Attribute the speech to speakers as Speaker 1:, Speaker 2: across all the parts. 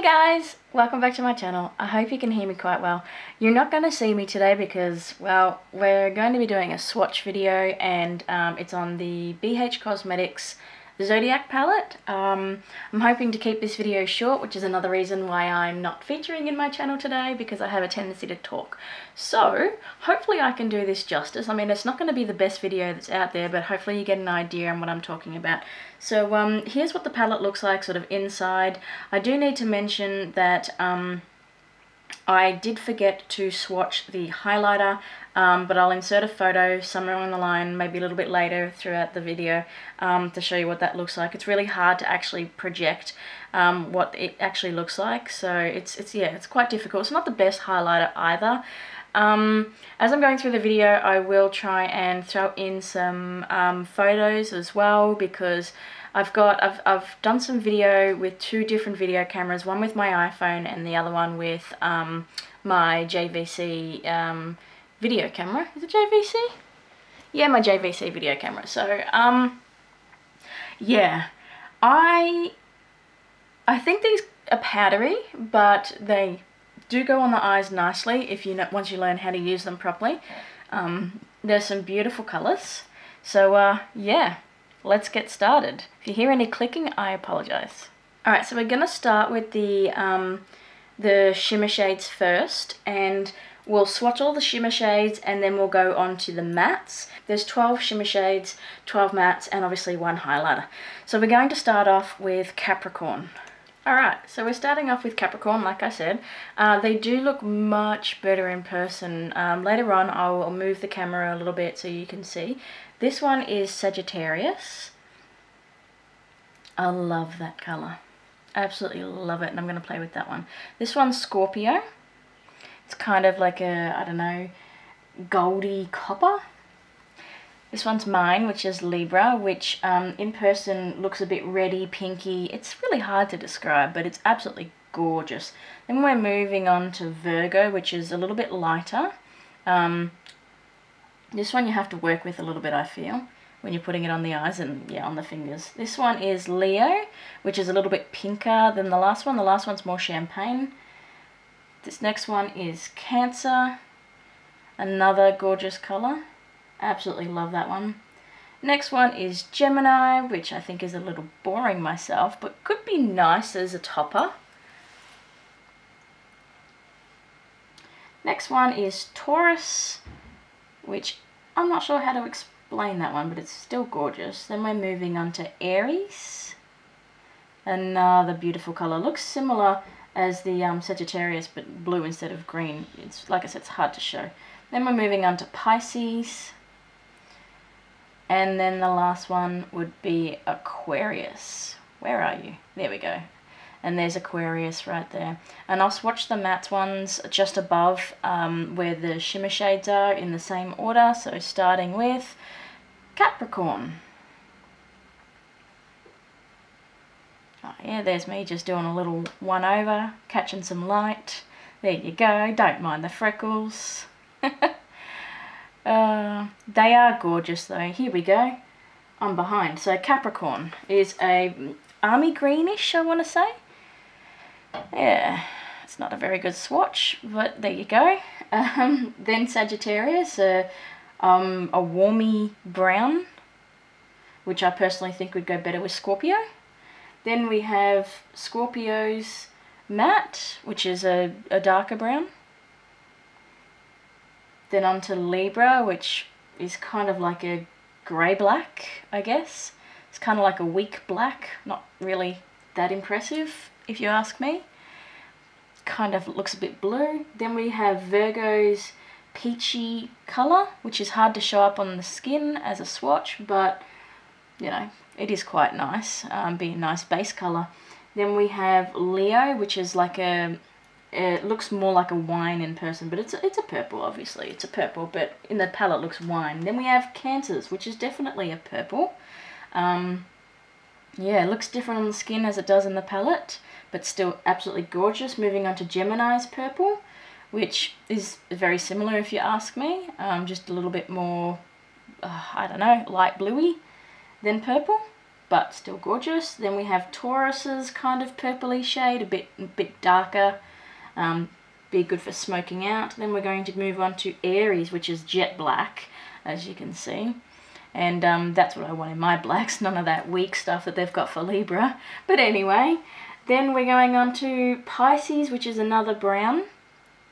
Speaker 1: Hey guys, welcome back to my channel. I hope you can hear me quite well. You're not going to see me today because, well, we're going to be doing a swatch video and um, it's on the BH Cosmetics Zodiac palette. Um, I'm hoping to keep this video short, which is another reason why I'm not featuring in my channel today because I have a tendency to talk. So, hopefully I can do this justice. I mean, it's not going to be the best video that's out there, but hopefully you get an idea on what I'm talking about. So, um, here's what the palette looks like sort of inside. I do need to mention that... Um, I did forget to swatch the highlighter, um, but I'll insert a photo somewhere on the line, maybe a little bit later throughout the video, um, to show you what that looks like. It's really hard to actually project um, what it actually looks like, so it's, it's yeah, it's quite difficult. It's not the best highlighter either. Um, as I'm going through the video, I will try and throw in some um, photos as well, because I've got, I've, I've done some video with two different video cameras, one with my iPhone and the other one with um, my JVC um, video camera. Is it JVC? Yeah, my JVC video camera. So, um, yeah, I, I think these are powdery, but they do go on the eyes nicely if you know, once you learn how to use them properly. Um, there's some beautiful colours. So, uh, yeah let's get started. If you hear any clicking, I apologize. Alright, so we're going to start with the, um, the shimmer shades first, and we'll swatch all the shimmer shades, and then we'll go on to the mattes. There's 12 shimmer shades, 12 mattes, and obviously one highlighter. So we're going to start off with Capricorn. Alright, so we're starting off with Capricorn, like I said. Uh, they do look much better in person. Um, later on, I'll move the camera a little bit so you can see. This one is Sagittarius. I love that colour. I Absolutely love it, and I'm going to play with that one. This one's Scorpio. It's kind of like a, I don't know, goldy copper. This one's mine, which is Libra, which um, in person looks a bit reddy, pinky. It's really hard to describe, but it's absolutely gorgeous. Then we're moving on to Virgo, which is a little bit lighter. Um, this one you have to work with a little bit, I feel, when you're putting it on the eyes and, yeah, on the fingers. This one is Leo, which is a little bit pinker than the last one. The last one's more champagne. This next one is Cancer, another gorgeous colour. Absolutely love that one. Next one is Gemini, which I think is a little boring myself, but could be nice as a topper. Next one is Taurus, which I'm not sure how to explain that one, but it's still gorgeous. Then we're moving on to Aries. Another beautiful colour. Looks similar as the um, Sagittarius, but blue instead of green. It's Like I said, it's hard to show. Then we're moving on to Pisces. And then the last one would be Aquarius. Where are you? There we go. And there's Aquarius right there. And I'll swatch the matte ones just above um, where the shimmer shades are in the same order. So starting with Capricorn. Oh yeah, there's me just doing a little one over, catching some light. There you go, don't mind the freckles. Uh, they are gorgeous though. Here we go. I'm behind. So Capricorn is a army greenish, I want to say. Yeah, it's not a very good swatch, but there you go. Um, then Sagittarius, uh, um, a warmy brown, which I personally think would go better with Scorpio. Then we have Scorpio's matte, which is a, a darker brown. Then on to Libra, which is kind of like a grey-black, I guess. It's kind of like a weak black, not really that impressive, if you ask me. Kind of looks a bit blue. Then we have Virgo's peachy colour, which is hard to show up on the skin as a swatch, but, you know, it is quite nice, um, being a nice base colour. Then we have Leo, which is like a it looks more like a wine in person, but it's a, it's a purple, obviously. It's a purple, but in the palette looks wine. Then we have Cancers, which is definitely a purple. Um, yeah, it looks different on the skin as it does in the palette, but still absolutely gorgeous. Moving on to Gemini's purple, which is very similar if you ask me. Um, just a little bit more, uh, I don't know, light bluey than purple. but still gorgeous. Then we have Taurus's kind of purpley shade, a bit, a bit darker, um, be good for smoking out. Then we're going to move on to Aries, which is jet black, as you can see. And um, that's what I want in my blacks, none of that weak stuff that they've got for Libra. But anyway, then we're going on to Pisces, which is another brown.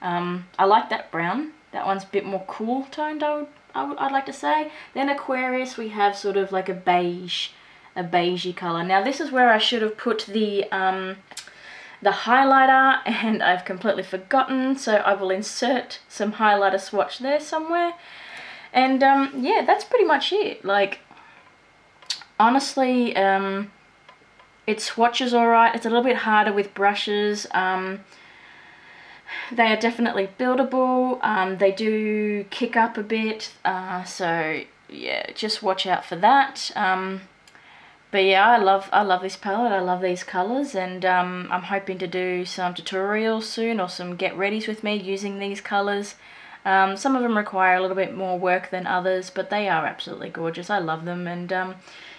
Speaker 1: Um, I like that brown. That one's a bit more cool toned, I would, I would, I'd like to say. Then Aquarius, we have sort of like a beige, a beigey colour. Now this is where I should have put the, um, the highlighter and I've completely forgotten. So I will insert some highlighter swatch there somewhere. And um, yeah, that's pretty much it. Like, honestly, um, it swatches alright. It's a little bit harder with brushes. Um, they are definitely buildable. Um, they do kick up a bit. Uh, so yeah, just watch out for that. Um, but yeah, I love I love this palette. I love these colours, and um, I'm hoping to do some tutorials soon or some get readies with me using these colours. Um, some of them require a little bit more work than others, but they are absolutely gorgeous. I love them, and um,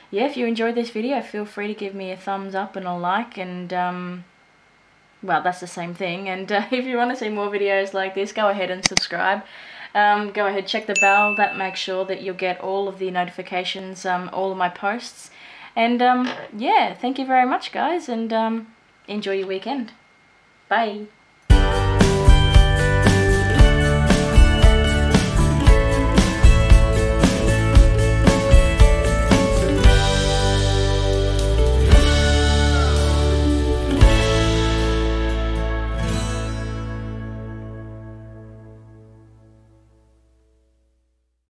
Speaker 1: yeah, if you enjoyed this video, feel free to give me a thumbs up and a like, and um, well, that's the same thing. And uh, if you want to see more videos like this, go ahead and subscribe. Um, go ahead, check the bell. That makes sure that you'll get all of the notifications, um, all of my posts. And um, yeah, thank you very much, guys, and enjoy your weekend. Bye.